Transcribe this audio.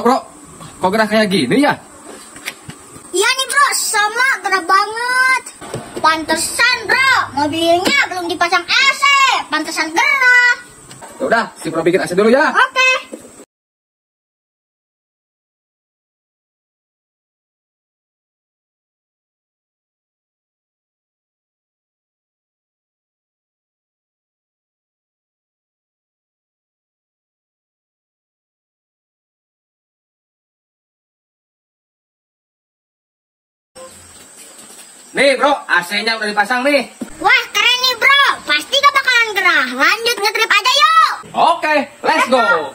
kok gerah kayak gini ya? Iya nih bro, sama gerah banget. Pantesan bro, mobilnya belum dipasang AC. Pantesan gerah. Ya udah, si Pro bikin AC dulu ya. Oke. Nih bro, AC-nya udah dipasang nih. Wah keren nih bro, pasti gak bakalan gerah. Lanjut ngetrip aja yuk. Oke, let's go.